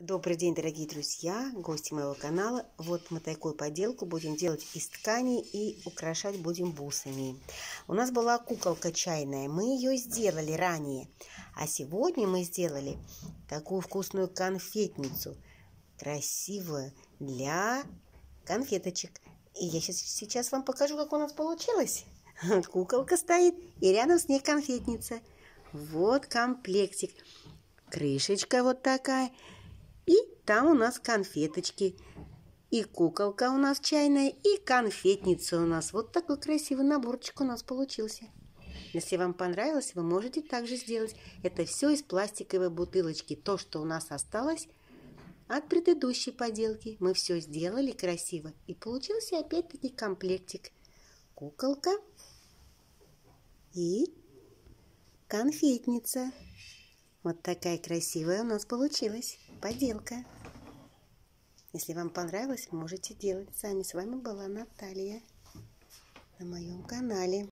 Добрый день, дорогие друзья, гости моего канала. Вот мы такую поделку будем делать из ткани и украшать будем бусами. У нас была куколка чайная, мы ее сделали ранее. А сегодня мы сделали такую вкусную конфетницу, красивую для конфеточек. И я сейчас, сейчас вам покажу, как у нас получилось. Куколка стоит, и рядом с ней конфетница. Вот комплектик. Крышечка вот такая. И там у нас конфеточки. И куколка у нас чайная, и конфетница у нас. Вот такой красивый наборчик у нас получился. Если вам понравилось, вы можете также сделать. Это все из пластиковой бутылочки. То, что у нас осталось от предыдущей поделки. Мы все сделали красиво. И получился опять-таки комплектик. Куколка и конфетница. Вот такая красивая у нас получилась поделка. Если вам понравилось, можете делать сами. С вами была Наталья на моем канале.